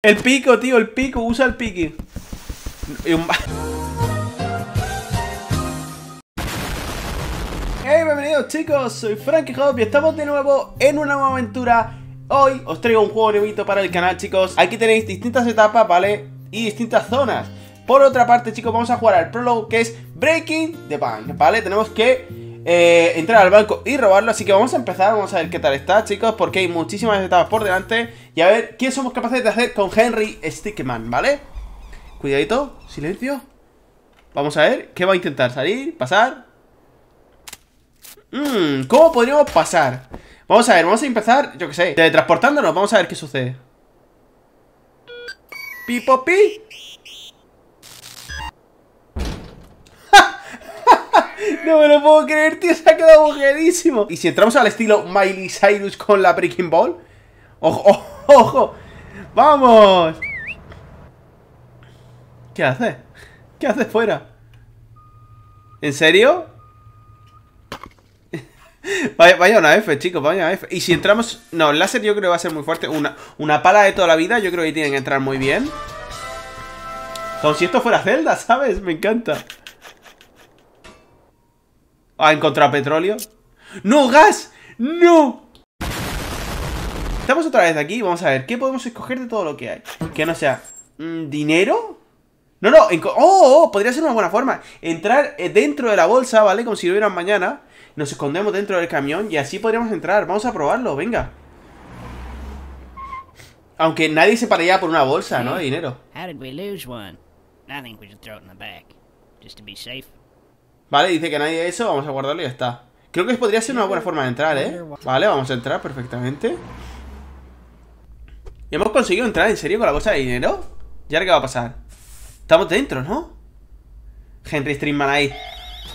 El pico, tío, el pico, usa el piqui. Hey, bienvenidos chicos, soy Frankie Hop y estamos de nuevo en una nueva aventura Hoy os traigo un juego nuevito para el canal chicos Aquí tenéis distintas etapas, ¿vale? Y distintas zonas Por otra parte chicos, vamos a jugar al prólogo que es Breaking the Bank, ¿vale? Tenemos que eh, entrar al banco y robarlo Así que vamos a empezar, vamos a ver qué tal está chicos Porque hay muchísimas etapas por delante Y a ver qué somos capaces de hacer con Henry Stickman, ¿vale? Cuidadito, silencio Vamos a ver, ¿qué va a intentar? ¿Salir? ¿Pasar? Mmm, ¿cómo podríamos pasar? Vamos a ver, vamos a empezar, yo qué sé Teletransportándonos, vamos a ver qué sucede Pipopi No me lo puedo creer, tío, se ha quedado buguedísimo Y si entramos al estilo Miley Cyrus con la Breaking Ball ¡Ojo, ojo, ojo! ¡Vamos! ¿Qué hace? ¿Qué hace fuera? ¿En serio? Vaya, vaya una F, chicos, vaya una F. Y si entramos... No, el láser yo creo que va a ser muy fuerte. Una, una pala de toda la vida, yo creo que tienen que entrar muy bien. Como si esto fuera Zelda, ¿sabes? Me encanta. ¿Ha encontrado petróleo? ¡No, gas! ¡No! Estamos otra vez aquí. Vamos a ver, ¿qué podemos escoger de todo lo que hay? Que no sea... Mm, ¿Dinero? No, no, oh, oh, podría ser una buena forma Entrar eh, dentro de la bolsa, ¿vale? Como si lo hubieran mañana Nos escondemos dentro del camión y así podríamos entrar Vamos a probarlo, venga Aunque nadie se pararía por una bolsa, ¿no? De dinero Vale, dice que nadie de eso, vamos a guardarlo y ya está Creo que podría ser una buena forma de entrar, ¿eh? Vale, vamos a entrar perfectamente ¿Y hemos conseguido entrar en serio con la bolsa de dinero? ¿Y ahora qué va a pasar? Estamos dentro, ¿no? Henry Streamman ahí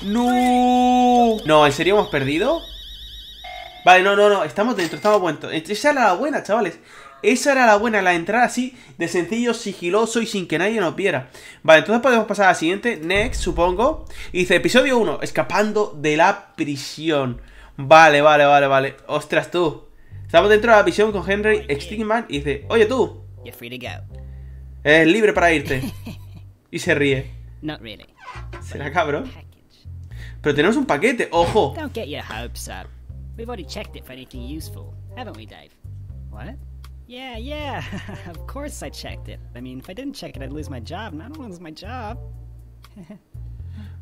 ¡No! No, ¿en serio hemos perdido? Vale, no, no, no, estamos dentro, estamos buenos Esa era la buena, chavales Esa era la buena, la entrada así De sencillo, sigiloso y sin que nadie nos viera Vale, entonces podemos pasar a la siguiente Next, supongo Y dice, episodio 1, escapando de la prisión Vale, vale, vale, vale Ostras, tú Estamos dentro de la prisión con Henry Stigman Y dice, oye tú Eres libre para irte Y se ríe. Not really. ¿Será cabrón? Pero tenemos un paquete, ojo. Don't get your hopes up. We've already checked it for anything useful, haven't we, Dave? What? Yeah, yeah. of course I checked it. I mean, if I didn't check it, I'd lose my job, and I don't lose my job.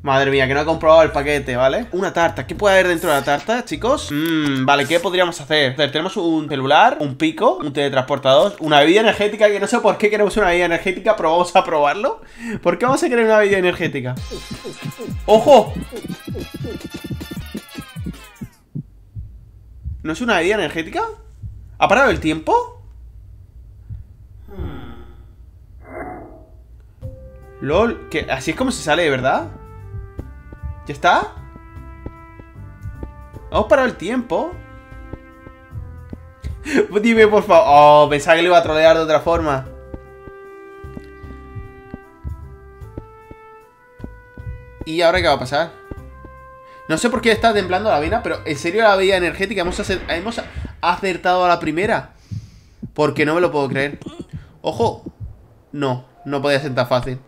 Madre mía, que no he comprobado el paquete, ¿vale? Una tarta, ¿qué puede haber dentro de la tarta, chicos? Mmm, vale, ¿qué podríamos hacer? tenemos un celular, un pico, un teletransportador Una bebida energética, que no sé por qué queremos una bebida energética Pero vamos a probarlo ¿Por qué vamos a querer una bebida energética? ¡Ojo! ¿No es una bebida energética? ¿Ha parado el tiempo? LOL, que así es como se sale de verdad ¿Ya está? Hemos parado el tiempo. Dime, por favor. Oh, pensaba que lo iba a trolear de otra forma. ¿Y ahora qué va a pasar? No sé por qué está temblando la vena, pero en serio la vía energética hemos acertado a la primera. Porque no me lo puedo creer. Ojo. No, no podía ser tan fácil.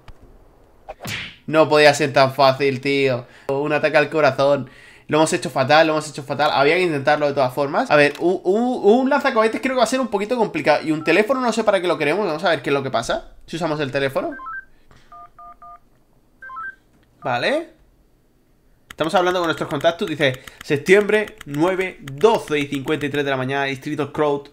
No podía ser tan fácil, tío. Un ataque al corazón. Lo hemos hecho fatal, lo hemos hecho fatal. Había que intentarlo de todas formas. A ver, un, un, lanzacohetes creo que va a ser un poquito complicado. Y un teléfono no sé para qué lo queremos. Vamos a ver qué es lo que pasa. Si usamos el teléfono. Vale. Estamos hablando con nuestros contactos. Dice septiembre 9, 12 y 53 de la mañana, Distrito Crowd.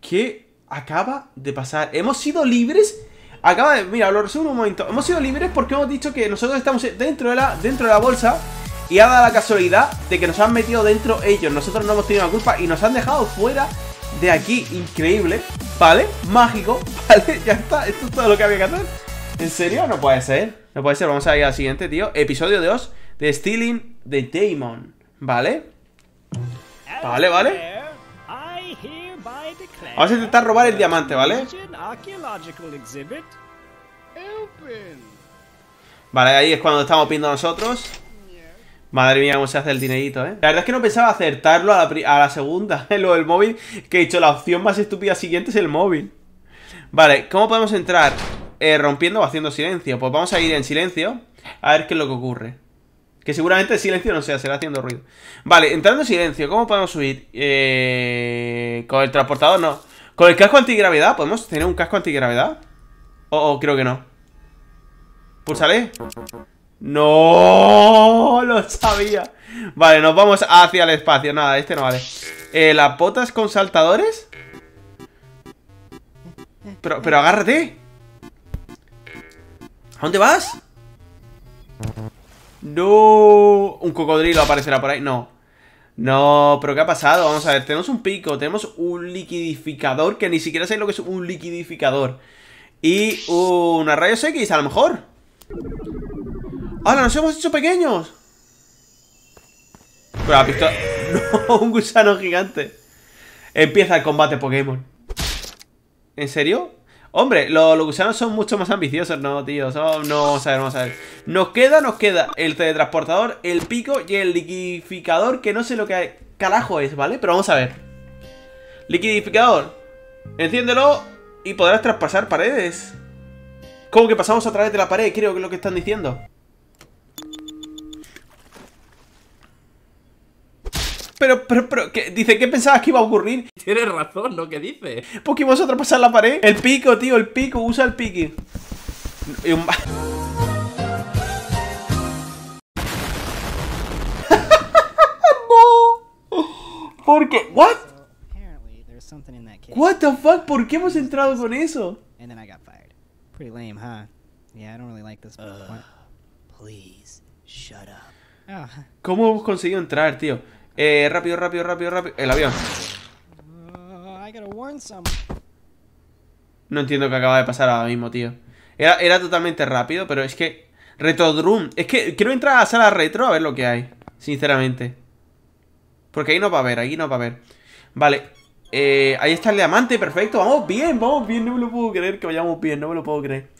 ¿Qué acaba de pasar? ¿Hemos sido libres? Acaba de... Mira, lo resumo un momento. Hemos sido libres porque hemos dicho que nosotros estamos dentro de la, dentro de la bolsa y ha dado la casualidad de que nos han metido dentro ellos. Nosotros no hemos tenido la culpa y nos han dejado fuera de aquí. Increíble. ¿Vale? Mágico. ¿Vale? Ya está. Esto es todo lo que había que hacer. ¿En serio? No puede ser. No puede ser. Vamos a ir al siguiente, tío. Episodio 2 de Stealing the Demon. ¿Vale? Vale, vale. Vamos a intentar robar el diamante, ¿vale? Vale, ahí es cuando estamos viendo nosotros Madre mía, cómo se hace el dinerito, ¿eh? La verdad es que no pensaba acertarlo a la, a la segunda, lo del móvil, que he dicho, la opción más estúpida siguiente es el móvil. Vale, ¿cómo podemos entrar? Eh, rompiendo o haciendo silencio. Pues vamos a ir en silencio a ver qué es lo que ocurre. Que seguramente el silencio no sea, será haciendo ruido. Vale, entrando en silencio, ¿cómo podemos subir? Eh, con el transportador no. Con el casco antigravedad, ¿podemos tener un casco antigravedad? O creo que no. Púlsale. No, lo sabía. Vale, nos vamos hacia el espacio. Nada, este no vale. Eh, ¿Las botas con saltadores? Pero, pero agárrate. ¿A dónde vas? No. Un cocodrilo aparecerá por ahí. No. No, pero ¿qué ha pasado? Vamos a ver, tenemos un pico, tenemos un liquidificador, que ni siquiera sé lo que es un liquidificador. Y una rayos X, a lo mejor. ¡Hala, nos hemos hecho pequeños! Pero la pistola... No, un gusano gigante. Empieza el combate Pokémon. ¿En serio? Hombre, los, gusanos son mucho más ambiciosos, ¿no, tío? no, vamos a ver, vamos a ver. Nos queda, nos queda el teletransportador, el pico y el liquidificador, que no sé lo que carajo es, ¿vale? Pero vamos a ver. Liquidificador. Enciéndelo y podrás traspasar paredes. ¿Cómo que pasamos a través de la pared? Creo que es lo que están diciendo. Pero, pero, pero, ¿qué? dice, ¿qué pensabas que iba a ocurrir? Tienes razón, ¿no? ¿Qué dice? Porque vamos a traspasar la pared. El pico, tío, el pico, usa el pique. Y un... no. ¿Por qué? ¿What? What the fuck? ¿Por qué hemos entrado con eso? And then I got fired. Pretty lame, huh? Yeah, I don't really like this. Uh, please, shut up. Oh. ¿Cómo hemos conseguido entrar, tío? Eh, rápido, rápido, rápido, rápido. El avión. No entiendo qué acaba de pasar ahora mismo, tío. Era, era totalmente rápido, pero es que... Retrodrum. Es que quiero entrar a la sala retro a ver lo que hay. Sinceramente. Porque ahí no va a ver, ahí no va a ver. Vale. Eh, ahí está el diamante, perfecto. Vamos bien, vamos bien. No me lo puedo creer que vayamos bien, no me lo puedo creer.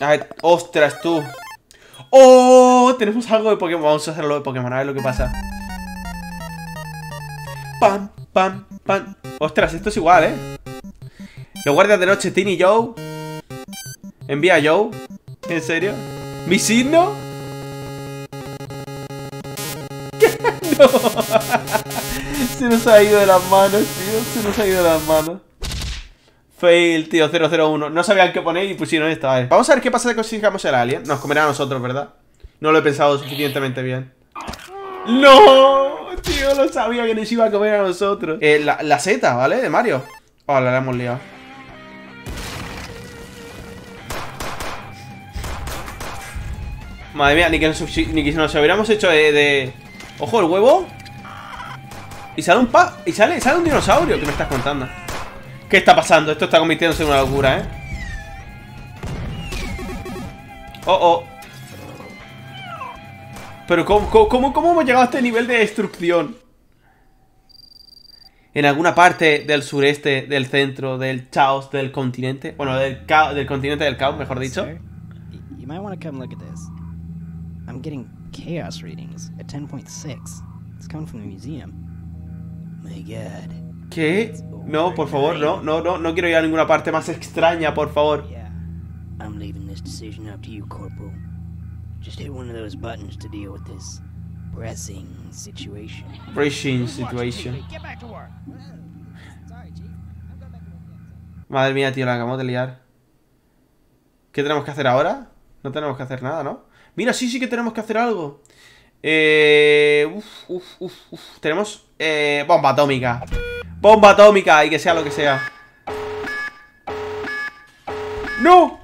A ver, ostras, tú. ¡Oh! Tenemos algo de Pokémon. Vamos a hacerlo de Pokémon, a ver lo que pasa. Pam, pam, pam. Ostras, esto es igual, ¿eh? Los guardias de noche, Tini Joe. Envía a Joe. ¿En serio? ¿Mi signo? no. Se nos ha ido de las manos, tío. Se nos ha ido de las manos. Fail, tío, 001. No sabían qué poner y pusieron esta, vale. Vamos a ver qué pasa si consigamos el alien. Nos comerá a nosotros, ¿verdad? No lo he pensado suficientemente bien. ¡No! Tío, lo sabía que nos iba a comer a nosotros. Eh, la, la Z, ¿vale? De Mario. Oh, la hemos liado. Madre mía, ni que, nos, ni que nos hubiéramos hecho de, Ojo, el huevo. Y sale un pa... Y sale, sale un dinosaurio. ¿Qué me estás contando? ¿Qué está pasando? Esto está convirtiéndose en una locura, ¿eh? Oh, oh. Pero ¿cómo, cómo, cómo hemos llegado a este nivel de destrucción? En alguna parte del sureste, del centro, del caos del continente. Bueno, del, del continente del caos, mejor dicho. You might want to come look at this. I'm getting chaos readings at 10.6. It's coming from the museum. My God. ¿Qué? No, por favor, no, no, no, no quiero ir a ninguna parte más extraña, por favor. Yeah. I'm leaving this decision up to you, Corporal. Just hit one of those buttons to deal with this pressing situation. Pressing situation. Madre mía, tío, la acabamos de liar. ¿Qué tenemos que hacer ahora? No tenemos que hacer nada, ¿no? Mira, sí, sí que tenemos que hacer algo. Eh... Uf, uf, uf, uf. Tenemos... Eh... Bomba atómica. Bomba atómica y que sea lo que sea. ¡No!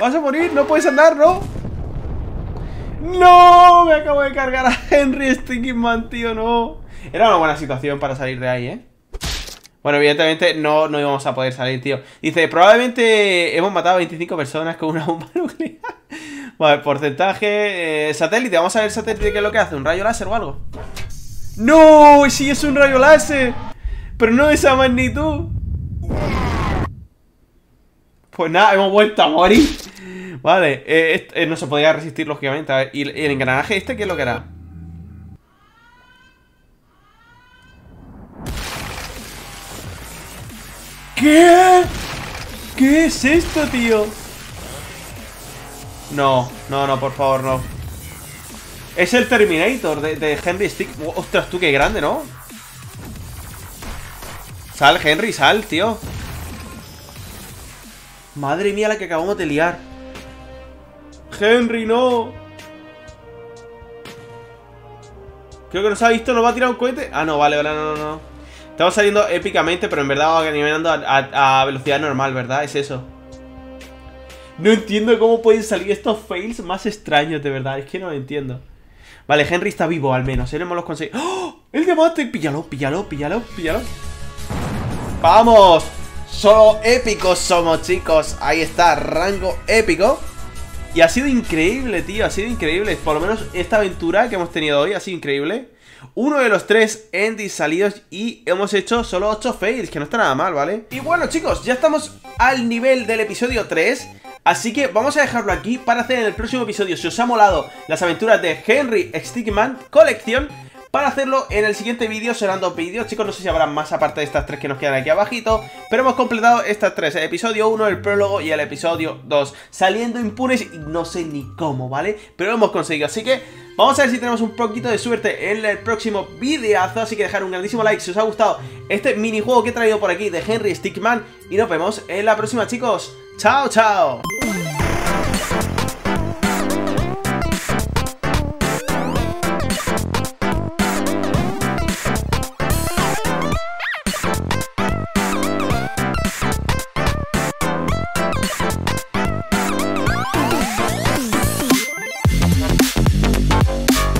¡Vas a morir! ¡No puedes andar, no! ¡No! Me acabo de cargar a Henry Stinkingman, tío, no. Era una buena situación para salir de ahí, ¿eh? Bueno, evidentemente no, no íbamos a poder salir, tío. Dice, probablemente hemos matado a 25 personas con una bomba nuclear. Vale, porcentaje... Eh, satélite, vamos a ver satélite qué es lo que hace. ¿Un rayo láser o algo? ¡No! ¡Sí es un rayo láser! Pero no de esa magnitud. Pues nada, hemos vuelto a morir. Vale, eh, eh, no se podía resistir lógicamente. ¿Y el engranaje este qué es lo que era? ¿Qué? ¿Qué es esto, tío? No, no, no, por favor, no Es el Terminator de, de Henry Stick Ostras, tú, qué grande, ¿no? Sal, Henry, sal, tío Madre mía la que acabamos de liar Henry, no. Creo que nos ha visto, nos va a tirar un cohete Ah, no, vale, vale, no, no, no. Estamos saliendo épicamente, pero en verdad vamos caminando a, velocidad normal, ¿verdad? Es eso. No entiendo cómo pueden salir estos fails más extraños, de verdad. Es que no lo entiendo. Vale, Henry está vivo al menos, hemos los conseguido ¡Oh! ¡El diamante! Píllalo, píllalo, píllalo, píllalo. ¡Vamos! Solo épicos somos, chicos. Ahí está, rango épico Y ha sido increíble, tío Ha sido increíble Por lo menos esta aventura que hemos tenido hoy Ha sido increíble uno de los tres endis salidos y hemos hecho solo 8 fails, que no está nada mal, ¿vale? Y bueno chicos, ya estamos al nivel del episodio 3 Así que vamos a dejarlo aquí para hacer en el próximo episodio, si os ha molado las aventuras de Henry Stickman Colección para hacerlo en el siguiente vídeo serán dos vídeos, chicos, no sé si habrá más aparte de estas tres que nos quedan aquí abajito Pero hemos completado estas tres, el episodio 1, el prólogo y el episodio 2 Saliendo impunes y no sé ni cómo, ¿vale? Pero lo hemos conseguido, así que vamos a ver si tenemos un poquito de suerte en el próximo videazo Así que dejar un grandísimo like si os ha gustado este minijuego que he traído por aquí de Henry Stickman Y nos vemos en la próxima, chicos ¡Chao, chao!